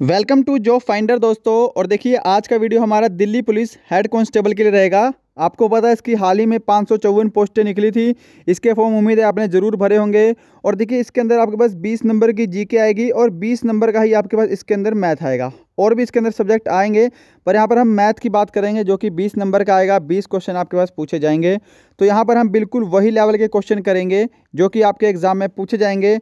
Welcome to job finder दोस्तों, और देखिए आज का वीडियो हमारा दिल्ली पुलिस हेड कांस्टेबल के लिए रहेगा। आपको पता है इसकी हाल ही में पाँच सौ चौवन पोस्टें निकली थी। इसके फॉर्म उम्मीद है आपने ज़रूर भरे होंगे। और देखिए इसके अंदर आपके पास 20 नंबर की जीके आएगी और 20 नंबर का ही आपके पास इसके अंदर मैथ आएगा। और भी इसके अंदर सब्जेक्ट आएँगे, पर यहाँ पर हम मैथ की बात करेंगे जो कि 20 नंबर का आएगा। 20 क्वेश्चन आपके पास पूछे जाएँगे। तो यहाँ पर हम बिल्कुल वही लेवल के क्वेश्चन करेंगे जो कि आपके एग्ज़ाम में पूछे जाएँगे।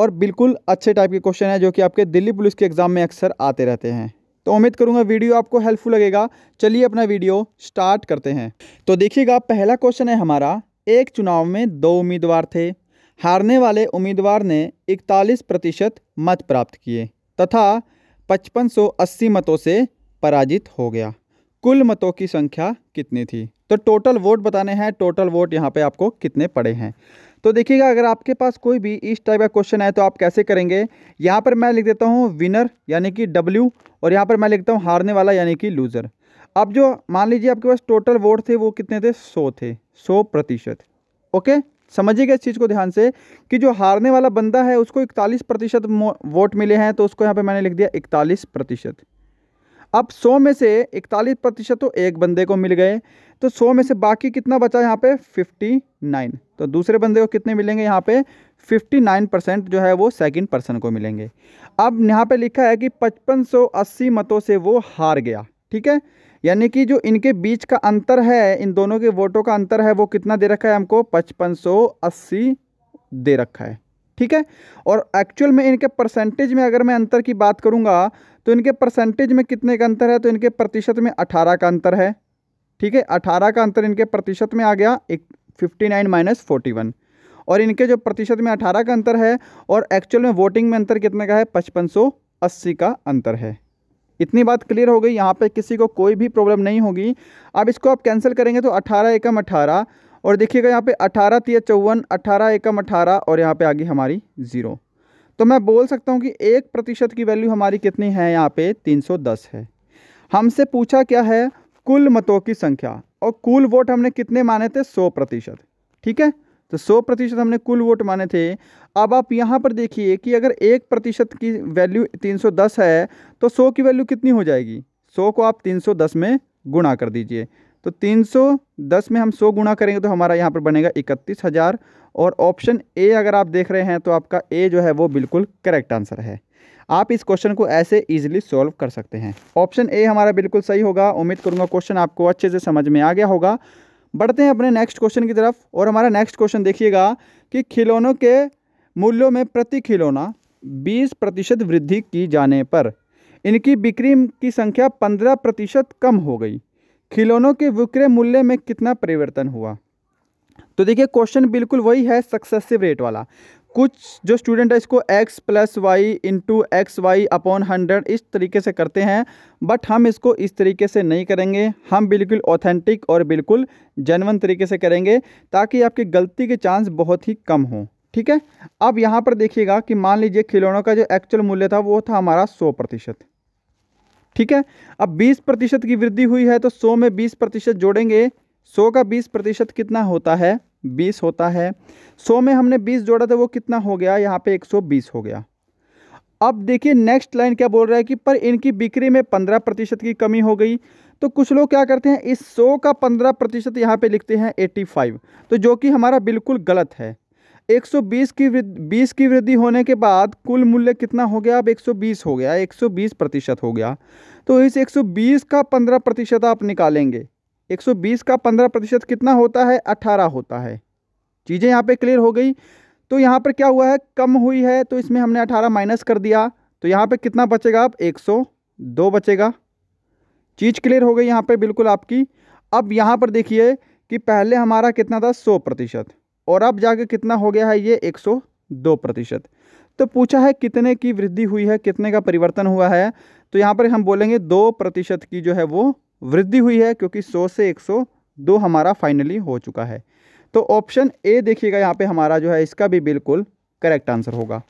और बिल्कुल अच्छे टाइप के क्वेश्चन है जो कि आपके दिल्ली पुलिस के एग्ज़ाम में अक्सर आते रहते हैं। तो उम्मीद करूँगा वीडियो आपको हेल्पफुल लगेगा। चलिए अपना वीडियो स्टार्ट करते हैं। तो देखिएगा, पहला क्वेश्चन है हमारा, एक चुनाव में दो उम्मीदवार थे। हारने वाले उम्मीदवार ने इकतालीस प्रतिशत मत प्राप्त किए तथा पचपन सौ अस्सी मतों से पराजित हो गया। कुल मतों की संख्या कितनी थी? तो टोटल वोट बताने हैं टोटल वोट यहाँ पे आपको कितने पड़े हैं? तो देखिएगा, अगर आपके पास कोई भी इस टाइप का क्वेश्चन है तो आप कैसे करेंगे? यहाँ पर मैं लिख देता हूँ विनर यानी कि डब्ल्यू और यहाँ पर मैं लिखता हूँ हारने वाला, यानी कि लूज़र अब जो मान लीजिए आपके पास टोटल वोट थे, वो कितने थे? सौ थे, सौ प्रतिशत. ओके समझिएगा इस चीज़ को ध्यान से कि जो हारने वाला बंदा है, उसको इकतालीस प्रतिशत वोट मिले हैं तो उसको यहाँ पे मैंने लिख दिया इकतालीस प्रतिशत. अब सौ में से इकतालीस प्रतिशत तो एक बंदे को मिल गए। तो सौ में से बाकी कितना बचा यहाँ पे? Fifty nine. तो दूसरे बंदे को कितने मिलेंगे यहाँ पे? फिफ्टी नाइन परसेंट जो है वो सेकंड पर्सन को मिलेंगे। अब यहाँ पे लिखा है कि पचपन सौ अस्सी मतों से वो हार गया, ठीक है? यानी कि जो इनके बीच का अंतर है, इन दोनों के वोटों का अंतर है, वो कितना दे रखा है हमको? पचपन सौ अस्सी दे रखा है, ठीक है? और एक्चुअल में इनके परसेंटेज में अगर मैं अंतर की बात करूँगा तो इनके परसेंटेज में कितने का अंतर है? तो इनके प्रतिशत में अठारह का अंतर है। ठीक है? अठारह का अंतर इनके प्रतिशत में आ गया, एक fifty nine minus forty one और इनके जो प्रतिशत में अठारह का अंतर है और एक्चुअल में वोटिंग में अंतर कितने का है? पचपन सौ अस्सी का अंतर है। इतनी बात क्लियर हो गई? यहाँ पे किसी को कोई भी प्रॉब्लम नहीं होगी। अब इसको आप कैंसिल करेंगे तो अठारह एकम अठारह। और देखिएगा यहाँ पे अठारह तीय चौवन, अठारह एकम अठारह और यहाँ पे आ गई हमारी ज़ीरो तो मैं बोल सकता हूँ कि एक प्रतिशत की वैल्यू हमारी कितनी है? यहाँ पे तीन सौ दस है। हमसे पूछा क्या है? कुल मतों की संख्या। और कुल वोट हमने कितने माने थे? सौ प्रतिशत। ठीक है? तो सौ प्रतिशत हमने कुल वोट माने थे। अब आप यहाँ पर देखिए कि अगर एक प्रतिशत की वैल्यू तीन सौ दस है तो सौ की वैल्यू कितनी हो जाएगी? सौ को आप तीन सौ दस में गुणा कर दीजिए। तो 310 में हम 100 गुणा करेंगे तो हमारा यहाँ पर बनेगा इकतीस हज़ार। और ऑप्शन ए अगर आप देख रहे हैं तो आपका ए जो है वो बिल्कुल करेक्ट आंसर है। आप इस क्वेश्चन को ऐसे इजीली सॉल्व कर सकते हैं। ऑप्शन ए हमारा बिल्कुल सही होगा। उम्मीद करूँगा क्वेश्चन आपको अच्छे से समझ में आ गया होगा। बढ़ते हैं अपने नेक्स्ट क्वेश्चन की तरफ़। और हमारा नेक्स्ट क्वेश्चन देखिएगा कि खिलौनों के मूल्यों में प्रति खिलौना 20 प्रतिशत वृद्धि की जाने पर इनकी बिक्री की संख्या 15 प्रतिशत कम हो गई। खिलौनों के विक्रय मूल्य में कितना परिवर्तन हुआ? तो देखिए, क्वेश्चन बिल्कुल वही है सक्सेसिव रेट वाला। कुछ जो स्टूडेंट है, इसको x plus Y into X Y upon hundred इस तरीके से करते हैं बट हम इसको इस तरीके से नहीं करेंगे। हम बिल्कुल ऑथेंटिक और बिल्कुल जनवन तरीके से करेंगे, ताकि आपकी गलती के चांस बहुत ही कम हों। ठीक है? अब यहाँ पर देखिएगा कि मान लीजिए खिलौनों का जो एक्चुअल मूल्य था, वो था हमारा सौ प्रतिशत। ठीक है? अब 20 प्रतिशत की वृद्धि हुई है तो 100 में 20 प्रतिशत जोड़ेंगे 100 का 20 प्रतिशत कितना होता है? 20 होता है। 100 में हमने 20 जोड़ा था, वो कितना हो गया? यहाँ पे 120 हो गया। अब देखिए नेक्स्ट लाइन क्या बोल रहा है कि पर इनकी बिक्री में 15 प्रतिशत की कमी हो गई। तो कुछ लोग क्या करते हैं, इस 100 का 15 प्रतिशत यहाँ पे लिखते हैं 85 तो जो कि हमारा बिल्कुल गलत है। 120 की बीस की वृद्धि होने के बाद कुल मूल्य कितना हो गया? अब 120 हो गया 120 प्रतिशत हो गया। तो इस 120 का 15 प्रतिशत आप निकालेंगे। 120 का 15 प्रतिशत कितना होता है? 18 होता है। चीज़ें यहाँ पे क्लियर हो गई। तो यहाँ पर क्या हुआ है? कम हुई है तो इसमें हमने 18 माइनस कर दिया। तो यहाँ पर कितना बचेगा? अब 102 बचेगा। चीज़ क्लियर हो गई यहाँ पे बिल्कुल आपकी। अब यहाँ पर देखिए कि पहले हमारा कितना था? सौ प्रतिशत। और अब जाके कितना हो गया है ये 102 प्रतिशत। तो पूछा है कितने की वृद्धि हुई है, कितने का परिवर्तन हुआ है तो यहाँ पर हम बोलेंगे दो प्रतिशत की जो है वो वृद्धि हुई है, क्योंकि 100 से 102 हमारा फाइनली हो चुका है। तो ऑप्शन ए देखिएगा, यहाँ पे हमारा जो है इसका भी बिल्कुल करेक्ट आंसर होगा।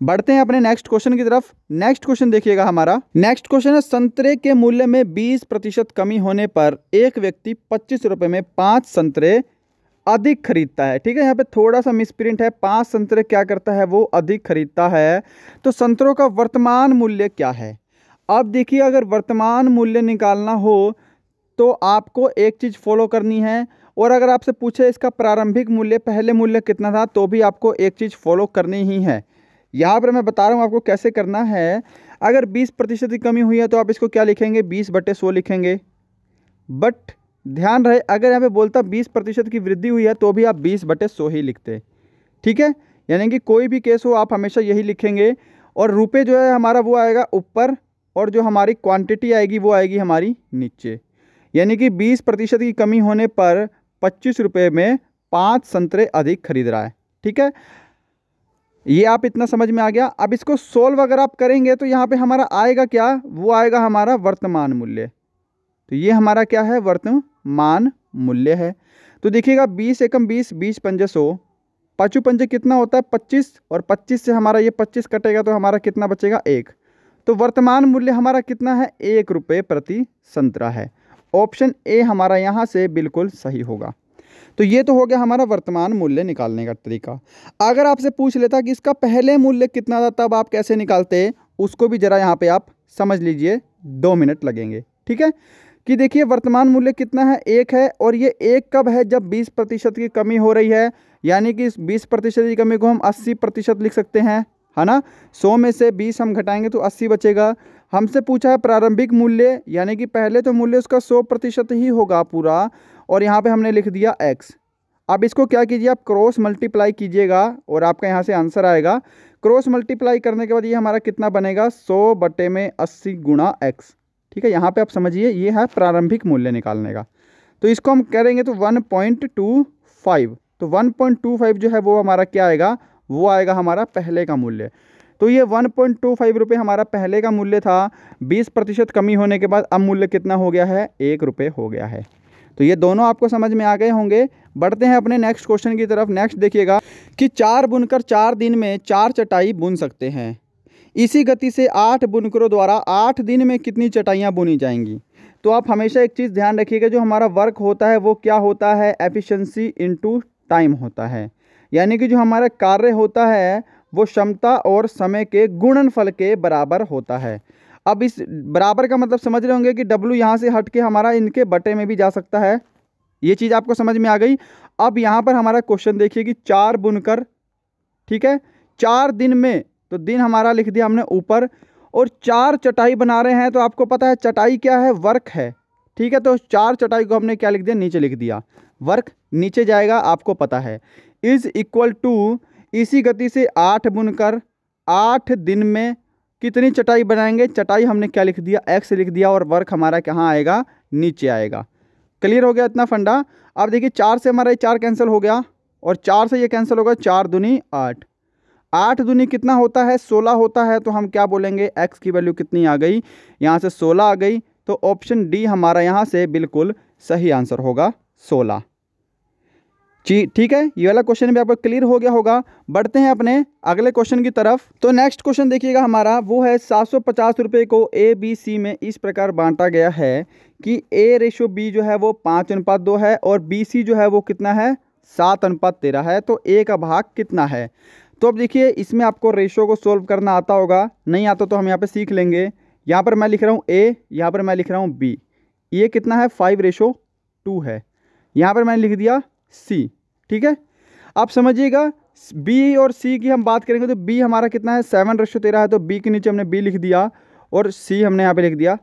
बढ़ते हैं अपने नेक्स्ट क्वेश्चन की तरफ़। नेक्स्ट क्वेश्चन देखिएगा हमारा। नेक्स्ट क्वेश्चन है, संतरे के मूल्य में 20 प्रतिशत कमी होने पर एक व्यक्ति पच्चीस रुपए में पाँच संतरे अधिक खरीदता है, ठीक है? यहाँ पे थोड़ा सा मिसप्रिंट है। पाँच संतरे क्या करता है? वो अधिक खरीदता है। तो संतरों का वर्तमान मूल्य क्या है? अब देखिए, अगर वर्तमान मूल्य निकालना हो तो आपको एक चीज़ फॉलो करनी है। और अगर आपसे पूछे इसका प्रारंभिक मूल्य, पहले मूल्य कितना था तो भी आपको एक चीज़ फॉलो करनी ही है। यहाँ पर मैं बता रहा हूँ आपको कैसे करना है। अगर 20 प्रतिशत की कमी हुई है तो आप इसको क्या लिखेंगे? 20 बटे सौ लिखेंगे। बट ध्यान रहे, अगर यहाँ पे बोलता बीस प्रतिशत की वृद्धि हुई है तो भी आप बीस बटे सौ ही लिखते ठीक है? यानी कि कोई भी केस हो, आप हमेशा यही लिखेंगे। और रुपये जो है, हमारा वो आएगा ऊपर, और जो हमारी क्वांटिटी आएगी, वो आएगी हमारी नीचे। यानी कि बीस प्रतिशत की कमी होने पर पच्चीस रुपये में पाँच संतरे अधिक खरीद रहा है। ठीक है? ये आप इतना समझ में आ गया? अब इसको सोल्व अगर आप करेंगे तो यहाँ पे हमारा आएगा क्या? वो आएगा हमारा वर्तमान मूल्य। तो ये हमारा क्या है? वर्तमान मूल्य है। तो देखिएगा, बीस एकम बीस बीस पंजे सौ। पाँचों पंजे कितना होता है? पच्चीस। और पच्चीस से हमारा ये पच्चीस कटेगा तो हमारा कितना बचेगा? एक। तो वर्तमान मूल्य हमारा कितना है? एक रुपये प्रति संतरा है। ऑप्शन ए हमारा यहाँ से बिल्कुल सही होगा। तो ये तो हो गया हमारा वर्तमान मूल्य निकालने का तरीका। अगर आपसे पूछ लेता कि इसका पहले मूल्य कितना था, तब आप कैसे निकालते? उसको भी ज़रा यहाँ पे आप समझ लीजिए। दो मिनट लगेंगे। ठीक है? कि देखिए, वर्तमान मूल्य कितना है? एक है और ये एक कब है? जब बीस प्रतिशत की कमी हो रही है। यानी कि इस बीस प्रतिशत की कमी को हम अस्सी प्रतिशत लिख सकते हैं, है ना? सौ में से बीस हम घटाएँगे तो अस्सी बचेगा। हमसे पूछा है प्रारंभिक मूल्य, यानी कि पहले तो मूल्य उसका सौ प्रतिशत ही होगा पूरा, और यहाँ पे हमने लिख दिया एक्स अब इसको क्या कीजिए? आप क्रॉस मल्टीप्लाई कीजिएगा, और आपका यहाँ से आंसर आएगा। क्रॉस मल्टीप्लाई करने के बाद ये हमारा कितना बनेगा? सौ बटे में अस्सी गुणा एक्स ठीक है, यहाँ पे आप समझिए, ये है प्रारंभिक मूल्य निकालने का। तो इसको हम करेंगे तो वन पॉइंट टू फाइव तो वन पॉइंट टू फाइव जो है वो हमारा क्या आएगा? वो आएगा हमारा पहले का मूल्य। तो ये वन पॉइंट टू फाइव रुपये हमारा पहले का मूल्य था, बीस प्रतिशत कमी होने के बाद अब मूल्य कितना हो गया है? एक रुपये हो गया है। तो ये दोनों आपको समझ में आ गए होंगे। बढ़ते हैं अपने नेक्स्ट क्वेश्चन की तरफ़। नेक्स्ट देखिएगा कि चार बुनकर चार दिन में चार चटाई बुन सकते हैं। इसी गति से आठ बुनकरों द्वारा आठ दिन में कितनी चटाइयाँ बुनी जाएँगी? तो आप हमेशा एक चीज़ ध्यान रखिएगा, जो हमारा वर्क होता है, वो क्या होता है? एफिशिएंसी इनटू टाइम होता है। यानी कि जो हमारा कार्य होता है, वो क्षमता और समय के गुणनफल के बराबर होता है। अब इस बराबर का मतलब समझ रहे होंगे कि डब्लू यहाँ से हट के हमारा इनके बटे में भी जा सकता है। ये चीज़ आपको समझ में आ गई? अब यहाँ पर हमारा क्वेश्चन देखिए कि चार बुनकर, ठीक है? चार दिन में तो दिन हमारा लिख दिया हमने ऊपर और चार चटाई बना रहे हैं तो आपको पता है चटाई क्या है? वर्क है। ठीक है तो चार चटाई को हमने क्या लिख दिया? नीचे लिख दिया। वर्क नीचे जाएगा, आपको पता है। इज़ इक्वल टू, इसी गति से आठ बुनकर आठ दिन में कितनी चटाई बनाएँगे? चटाई हमने क्या लिख दिया? एक्स लिख दिया और वर्क हमारा कहाँ आएगा? नीचे आएगा। क्लियर हो गया इतना फंडा? अब देखिए, चार से हमारा ये चार कैंसिल हो गया और चार से ये कैंसिल होगा चार दुनी आठ। आठ दुनी कितना होता है? सोलह होता है तो हम क्या बोलेंगे? एक्स की वैल्यू कितनी आ गई? यहाँ से सोलह आ गई तो ऑप्शन डी हमारा यहाँ से बिल्कुल सही आंसर होगा, सोलह। जी ठीक है? ये वाला क्वेश्चन भी आपको क्लियर हो गया होगा। बढ़ते हैं अपने अगले क्वेश्चन की तरफ़। तो नेक्स्ट क्वेश्चन देखिएगा हमारा, वो है सात सौ पचास रुपये को ए बी सी में इस प्रकार बांटा गया है कि ए रेशो बी जो है वो पाँच अनुपात दो है और बी सी जो है वो कितना है? सात अनुपात तेरह है तो ए का भाग कितना है? तो अब देखिए, इसमें आपको रेशो को सोल्व करना आता होगा। नहीं आता तो हम यहाँ पे सीख लेंगे। यहाँ पर मैं लिख रहा हूँ ए यहाँ पर मैं लिख रहा हूँ बी ये कितना है? फाइव रेशो टू है। यहाँ पर मैंने लिख दिया सी ठीक है? आप समझिएगा बी और सी की हम बात करेंगे तो बी हमारा कितना है? सेवन रेशो तेरह है तो बी के नीचे हमने बी लिख दिया और सी हमने यहाँ पे लिख दिया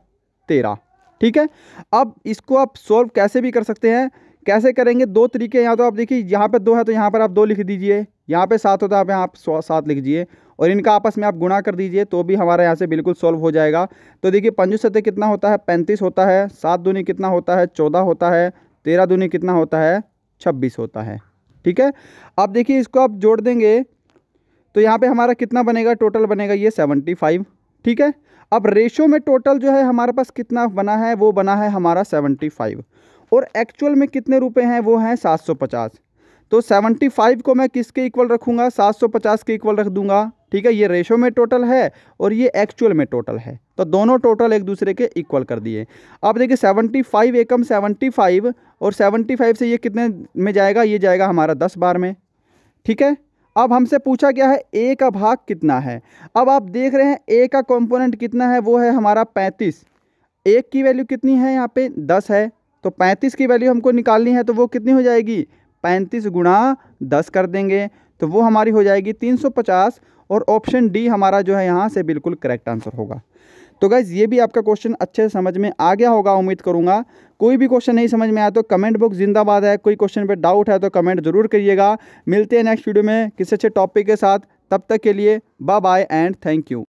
तेरह, ठीक है? अब इसको आप सोल्व कैसे भी कर सकते हैं। कैसे करेंगे? दो तरीके यहाँ तो आप देखिए, यहाँ पर दो है तो यहाँ पर आप दो लिख दीजिए। यहाँ पे सात होता है, आप यहाँ सात लिख दीजिए। और इनका आपस में आप गुणा कर दीजिए तो भी हमारा यहाँ से बिल्कुल सॉल्व हो जाएगा। तो देखिए, पंजू सत्य कितना होता है? पैंतीस होता है, सात दूनी कितना होता है? चौदह होता है, तेरह दूनी कितना होता है? छब्बीस होता है। ठीक है? अब देखिए, इसको आप जोड़ देंगे तो यहाँ पे हमारा कितना बनेगा? टोटल बनेगा ये सेवेंटी फाइव ठीक है? अब रेशो में टोटल जो है, हमारे पास कितना बना है? वो बना है हमारा सेवेंटी फाइव और एक्चुअल में कितने रुपए हैं? वो हैं सात सौ पचास। तो सेवेंटी फाइव को मैं किसके इक्वल रखूँगा? सात सौ पचास के इक्वल रख दूँगा। ठीक है, ये रेशो में टोटल है और ये एक्चुअल में टोटल है। तो दोनों टोटल एक दूसरे के इक्वल कर दिए। अब देखिए सेवेंटी फाइव एकम सेवेंटी फाइव और सेवेंटी फाइव से ये कितने में जाएगा? ये जाएगा हमारा दस बार में। ठीक है? अब हमसे पूछा गया है ए का भाग कितना है? अब आप देख रहे हैं ए का कंपोनेंट कितना है, वो है हमारा पैंतीस। एक की वैल्यू कितनी है यहाँ पे? दस है। तो पैंतीस की वैल्यू हमको निकालनी है तो वो कितनी हो जाएगी? पैंतीस गुणा दस कर देंगे तो वो हमारी हो जाएगी तीन सौ पचास और ऑप्शन डी हमारा जो है यहाँ से बिल्कुल करेक्ट आंसर होगा। तो गाइज़ ये भी आपका क्वेश्चन अच्छे से समझ में आ गया होगा, उम्मीद करूँगा। कोई भी क्वेश्चन नहीं समझ में आया तो कमेंट बॉक्स जिंदाबाद है। कोई क्वेश्चन पे डाउट है तो कमेंट ज़रूर करिएगा। मिलते हैं नेक्स्ट वीडियो में किसी अच्छे टॉपिक के साथ। तब तक के लिए bye bye and thank you